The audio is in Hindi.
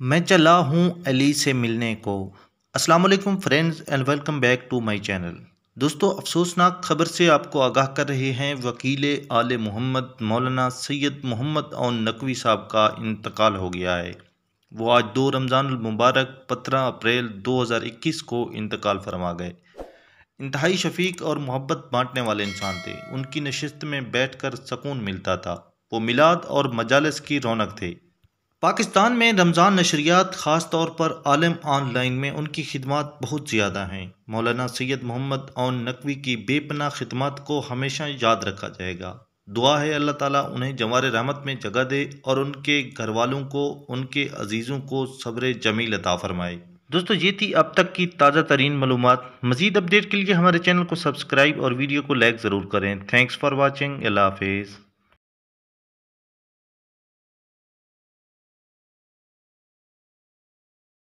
मैं चला हूँ अली से मिलने को। अस्सलाम वालेकुम friends and welcome back to my channel. दोस्तों, अफसोसनाक खबर से आपको आगाह कर रहे हैं वकील आल मोहम्मद मौलाना सैयद मोहम्मद और नकवी साहब का इंतकाल हो गया है। वो आज दो रमज़ान मुबारक, पंद्रह अप्रैल 2021 को इंतकाल फरमा गए। इंतहाई शफीक और मोहब्बत बांटने वाले इंसान थे। उनकी नशस्त में बैठकर सकून मिलता था। वो मिलाद और मजालस की रौनक थे। पाकिस्तान में रमज़ान नशरियात, ख़ास तौर पर आलम ऑनलाइन में, उनकी खिदमत बहुत ज़्यादा हैं। मौलाना सैयद मोहम्मद और नकवी की बेपना खिदमत को हमेशा याद रखा जाएगा। दुआ है अल्लाह ताला उन्हें जवार रहमत में जगह दे और उनके घर वालों को, उनके अजीज़ों को सब्र जमील अता फरमाए। दोस्तों, ये थी अब तक की ताज़ा तरीन मालूम मज़ीद अपडेट के लिए हमारे चैनल को सब्सक्राइब और वीडियो को लाइक ज़रूर करें। Thanks for watching. अल्लाह हाफिज़।